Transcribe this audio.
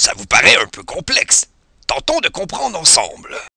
Ça vous paraît un peu complexe. Tentons de comprendre ensemble.